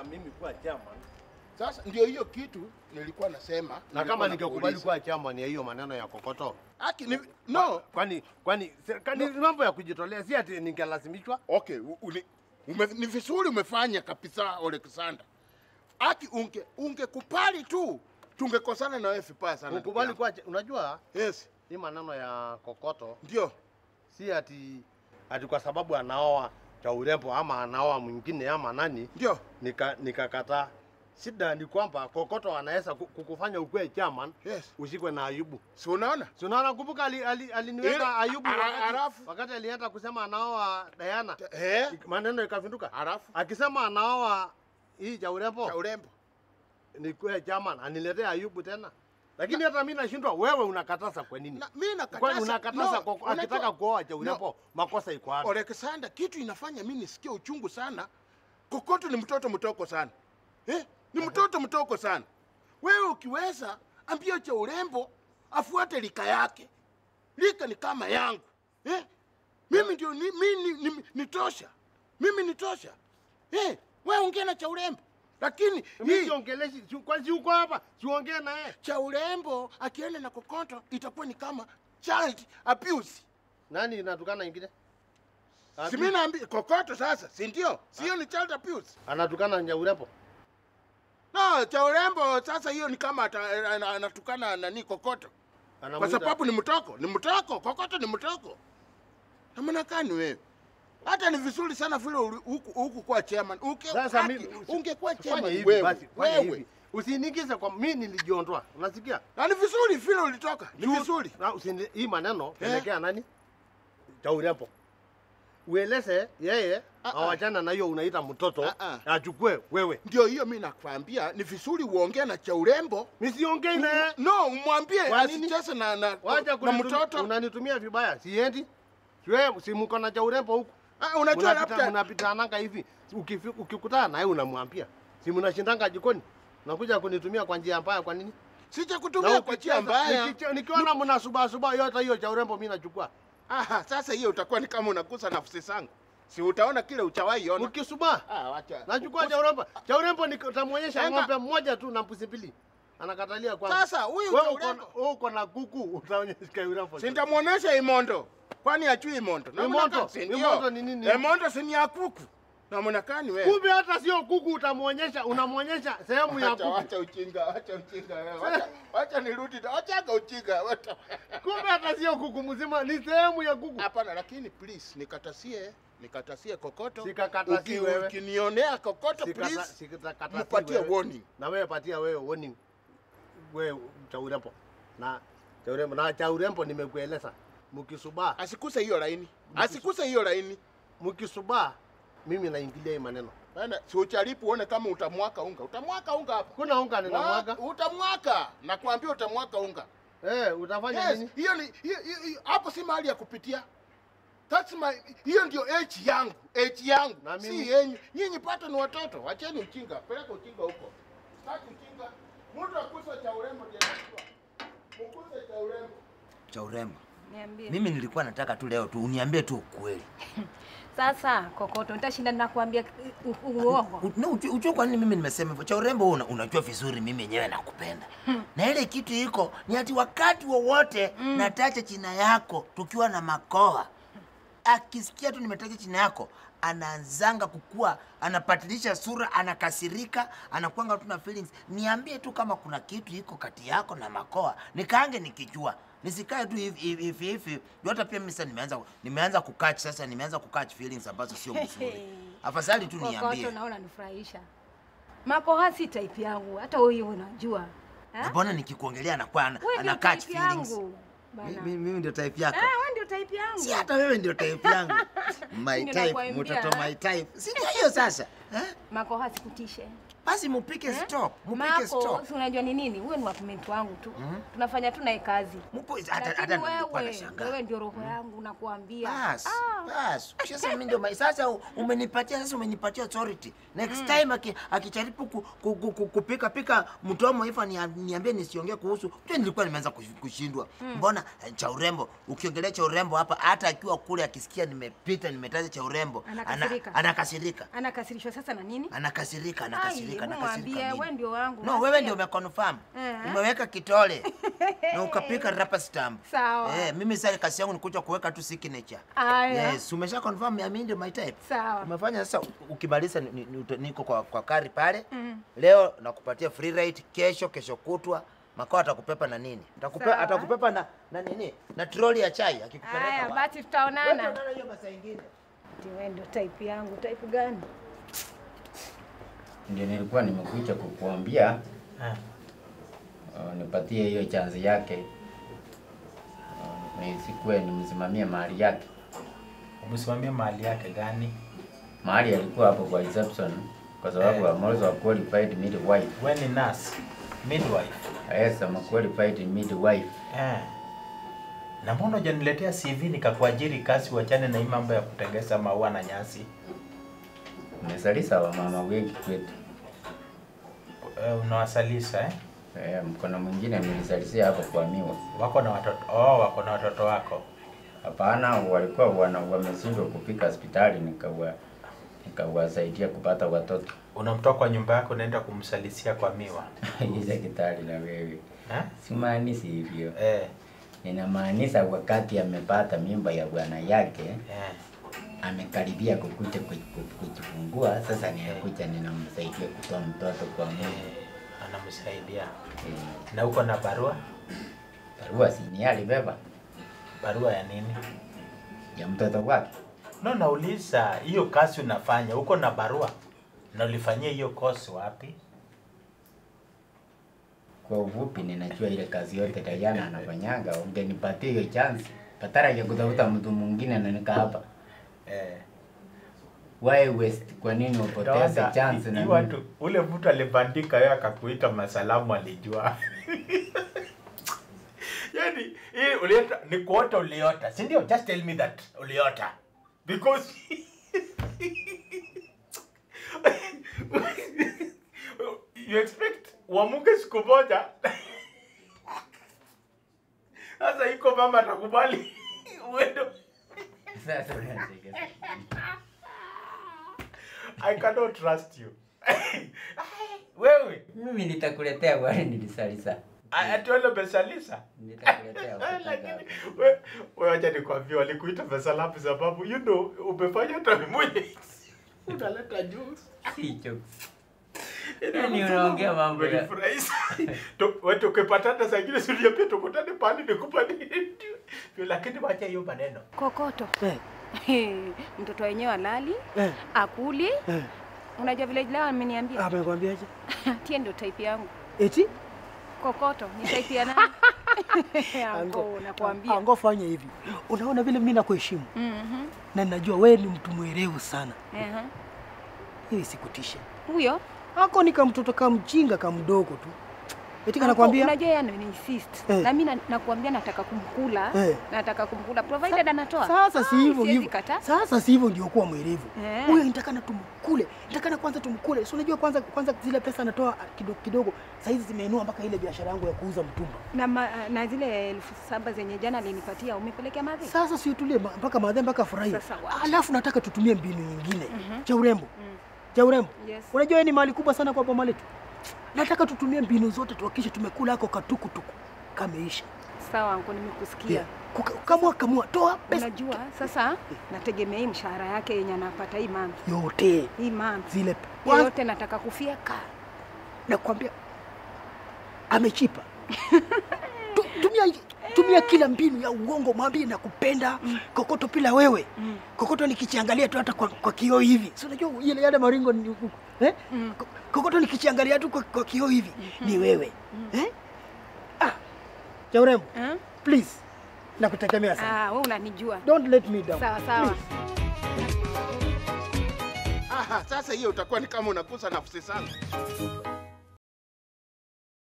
ya mimi kuwa chairman Sasa ndio hiyo kitu nilikuwa nasema. na kama ningekubali kuwa chairman ya hiyo maneno ya kokoto Haki ni no. kwani kwani serikali no. mambo ya kujitolea si ati ningelazimishwa Okay, uli, ume, ni vizuri umefanya kabisa Alexander. Aki unge ungekubali tu tungekosana na wewe vibaya sana. ukubali kwa kuwa unajua Yes, hii maneno ya kokoto ndio. si ati ati kwa sababu anaoa cha urembo ama anaoa mwingine ama nani Ndio. nika nikakataa. Shida ni kwamba kokoto anaweza kukufanya ukue chairman Yes. ushikwe na Ayubu. Si unaona? Si unaona, kumbuka ali, ali, aliniweka Ayubu wakati, wakati alienda kusema anaoa Diana Eh? maneno ikavinduka. Alafu Akisema anaoa hii cha urembo cha urembo urembo. nikuwe chairman, aniletee Ayubu tena. Lakini hata mimi nashindwa, wewe unakatasa kwa nini? Mimi nakataza. Kwani unakataza no, kwa akitaka kuoa cha urembo, makosa iko wapi? Alexander, kitu inafanya mimi nisikie uchungu sana. Kokoto ni mtoto mtoko sana eh? Ni mtoto mtoko sana. Wewe ukiweza ambia cha urembo afuate lika yake, lika ni kama yangu eh? Mimi ndio ni, mimi ni, ni, ni tosha, mimi ni tosha eh? Wewe ongea na cha urembo, lakini Mimi hii siongeleshi, si- kwani uko hapa? Siongee naye cha urembo akienda na kokoto itakuwa ni kama child abuse. Nani inatukana ingine? Si mimi naambia kokoto sasa, si ndio? Sio ni child abuse. Anatukana nya urembo. No, cha urembo sasa hiyo ni kama anatukana nani kokoto. Kwa sababu ni mtoko, ni mtoko, kokoto ni mtoko. Namna gani wewe? Hata ni vizuri sana vile huku huku kwa chairman. Sasa mimi ungekuwa chairman hivi basi, wewe. Usiniingize kwa mimi nilijiondoa. Unasikia? Na ni vizuri vile ulitoka. Ni vizuri. Na usini, hii maneno pelekea nani? Taurempo. Ueleze yeye Ah, ah. awachana na hiyo unaita mtoto Ah, achukue wewe. Ndio hiyo mimi nakwambia ni vizuri uongee na cha urembo. Nisiongee na. No, umwambie asicheze na na, na mtoto. unanitumia vibaya. Siendi. Wewe si mko na cha urembo huku. Ah, unajua labda mnapitananga hivi. Ukikutana naye unamwambia. Si mnashindanga jikoni. Nakuja kunitumia kwa njia mbaya kwa nini? sija Na kutumia kwa njia mbaya. Nikiona mnasuba suba yote hiyo cha urembo mimi nachukua. Aha, sasa hiyo utakuwa ni kama unagusa nafsi zangu. Si utaona kile uchawahi ona. Mkisuba Ah, wacha. nachukua cha urembo. Cha urembo nitamuonyesha ng'ombe mmoja tu na mbuzi mbili. Anakatalia kwanza. Sasa huyu cha urembo wewe uko na kuku utaonyesha cha urembo. sintamuonesha imondo. Kwani ajui imondo? Imondo? Imondo ni nini? Imondo si ni ya kuku. Na mwanakani wewe? Kumbe hata sio kuku utamuonyesha, unamuonyesha sehemu ya kuku. Acha ujinga, acha ujinga wewe. acha acha nirudi. Wacha ujinga. wewe. Kumbe hata sio kuku mzima, ni sehemu ya kuku. Hapana, lakini please nikatasie, nikatasie kokoto. Sikakatasi wewe. Ukinionea kokoto Sika, please, Sikakatasi. Nipatie warning. Na wewe patia wewe warning. Wewe cha urembo. Na cha urembo na cha urembo nimekueleza. Mkisubaa, Asikuse hiyo laini. Asikuse hiyo laini. mkisubaa mimi naingilia hii maneno. Bana, si ucharipu uone kama utamwaka unga. Utamwaka unga hapo. Kuna unga ninamwaga. Wa- Utamwaka. Nakwambia utamwaka unga. Eh, utafanya Yes, nini? hiyo ni hapo si mahali ya kupitia. That's my hiyo ndio age yangu, age yangu. Na mimi- Si yenyu. Nyinyi pato ni watoto. acheni ujinga. Peleka ujinga huko. Sitaki ujinga. Mtu akusa cha urembo ndio. Mkuse cha urembo. cha urembo. Niambie. Mimi nilikuwa nataka tu leo tu uniambie tu ukweli. Sasa kokoto, nitashinda nakuambia u- u- uongo. Ujue kwa nini mimi nimesema hivyo? Cha urembo wewe una, unajua vizuri mimi yenyewe nakupenda. Na ile kitu iko ni ati wakati wowote natacha china yako tukiwa na makoa. Akisikia tu nimetaja china yako anaanzanga kukua, anapatilisha sura, anakasirika, anakuanga tu na feelings. Niambie tu kama kuna kitu iko kati yako na makoa, nikaange nikijua nisikae tu hivi hivi hivi hivi. Hata pia mimi sasa nimeanza nimeanza kukatch sasa, nimeanza kukatch feelings ambazo sio mzuri. Afadhali tu niambie. naona nifurahisha. Makoha si type yangu, hata wewe unajua. Ha? Na Mbona nikikuongelea anakuwa ana, ana catch feelings? Mimi ndio type yako. Ah, type yangu. Si hata wewe ndio type yangu. My type, mtoto eh? my type. Si ndio hiyo sasa? Eh? Makoha sikutishe. basi mupike stop, mupike Mako, stock. si unajua ni nini? Wewe ni wakumenti wangu tu. Tunafanya tu naye kazi. Mpo hata hata wewe, wewe ndio roho yangu nakuambia. Bas, bas. Sasa mimi ndio mai- sasa umenipatia sasa umenipatia authority. Next time aki- akijaribu ku, ku, ku, ku, kupika pika mtomo hivyo nia- niambie nisiongee kuhusu. Tu nilikuwa nimeanza kush- kushindwa. Mbona eh, cha urembo ukiongelea cha urembo hapa hata akiwa kule akisikia nimepita nimetaja cha urembo ana- Anakasirika. anakasirika. Anakasirishwa sasa na nini? Anakasirika, anakasirika, anakasirika. wewe ndio wangu. No, wewe ndio umeconfirm. Eh. Umeweka kitole na ukapika rapa stamp. Sawa. Eh, mimi sasa kazi yangu ni kuja kuweka tu signature. Aya. Yes, umesha confirm ya mimi ndio my type. Sawa. Umefanya sasa ukimaliza ni- ni- ni- niko kwa, kwa kari pale. Leo nakupatia free ride, kesho kesho kutwa makao atakupepa na nini? Atakupe, atakupepa na na nini? Na troli ya chai akikupeleka. Haya, basi Wewe tutaonana. unaona hiyo masaa ingine. Ati Wewe ndio type yangu. Type gani? Ndio nilikuwa nimekuja kukuambia Ah. uh, nipatie hiyo chanzi yake uh, nisikue nimsimamie mahali yake. Umsimamie mahali yake gani? Mahali alikuwa hapo kwa reception kwa sababu Eh. I'm also a qualified midwife. Wewe ni nurse, midwife. Yes, I'm a qualified midwife. Yeah. Na mbona hujaniletea CV nikakuajiri kazi wachane na hii mambo ya kutengeza maua na nyasi? Nimesalisa wamama wengi kwetu. Uh, unawasalisa eh? Eh, mkono mwingine nilisalisia hapo kwa miwa. Wako na watoto oh, wako na watoto wako. Hapana, walikuwa wana wameshindwa kupika hospitali nikawa nikawasaidia kupata watoto. Unamtoa kwa nyumba yako unaenda kumsalisia kwa miwa. ile kitali na wewe. Eh? Simaanishi hivyo. Eh. Ninamaanisha wakati amepata mimba ya bwana yake Eh. amekaribia kukuja kuj- kuj- kujifungua, sasa ninakuja ninamsaidia kutoa mtoto kwa Mungu. Eh, anamsaidia. Eh, Na uko na barua? Barua si ni alibeba Barua ya nini? ya mtoto wake. No, nauliza hiyo kazi unafanya, uko na barua na ulifanyia hiyo kosi wapi? Kwa ufupi, ninajua ile kazi yote Diana anafanyanga. Ungenipatia hiyo chance patara ya kutafuta mtu mwingine na nika hapa. Eh. Why waste? Kwa nini upoteze chance na watu ule mtu alibandika yeye akakuita masalamu alijua. yani hii uliota ni kuota uliota. Si ndio? Just tell me that uliota. Because you expect uamuke siku moja sasa iko mama atakubali uendo. I cannot trust you. Wewe, Mimi nitakuletea wale nilisalisa. atuele besalisa. Nitakuletea. Lakini we- wewe acha nikwambie walikuita lapi sababu you know umefanya hata mwenye unaleta juice. Si jokes. Yaani unaongea mambo ya saa ingine si uniambie tukutane pale nikupane. Lakini wacha hiyo maneno. Kokoto. Eh, Mtoto wenyewe alali, eh, akuli. eh. Unajua vile leo ameniambia. Amekwambiaje? Tie ndio type yangu. Eti? Kokoto ni type ya nani? Ango, nakwambia. Ango fanya hivi. Unaona vile mimi nakuheshimu Mhm. na najua wewe ni mtu mwerevu sana. Ehe. Hii sikutishe. Huyo Ako ni kamtoto kamjinga kamdogo tu. Eti Anko, kanakwambia unajua yeye ana insist. Eh. Na mimi na- nakwambia nataka kumkula. hey. Nataka kumkula provided anatoa. sasa si Ah, hivyo hivyo. Sasa si hivyo ndio kuwa mwerevu. Huyo Huyo nitakana tumkule. Nitakana kwanza tumkule. Si unajua kwanza kwanza zile pesa anatoa kidogo kidogo. Sasa hizi zimeinua mpaka ile biashara yangu ya kuuza mtumba. Na, ma, na zile elfu saba zenye jana alinipatia umepelekea madhi? Sasa si utulie mpaka madhe mpaka furahi. Alafu nataka tutumie mbinu nyingine cha urembo. Cha urembo. Yes. Unajua ni mali kubwa sana kwa boma letu. Nataka tutumie mbinu zote tuhakikishe tumekula hako katukutuku kameisha. Sawa anko, nimekusikia. Yeah. Kamua kamua toa pesa Unajua sasa nategemea hii mshahara yake yenye anapata hii month. yote Hii month. zile yote nataka kufyeka. nakwambia amechipa. Tu- tumia tumia kila mbinu ya uongo, mwambie nakupenda kokoto, pila wewe mm. kokoto. Nikichiangalia tu hata kwa, kwa kioo hivi, si unajua ile yale maringo ni, eh? mm. Kokoto nikichiangalia tu kwa, kwa kioo hivi mm. ni wewe mm. eh? Ah, cha urembo Eh? please, nakutegemea sana. Ah, wewe unanijua. Don't let me down. Sawa sawa. Please. Aha, sasa hiyo utakuwa ni kama unakusa nafsi sana.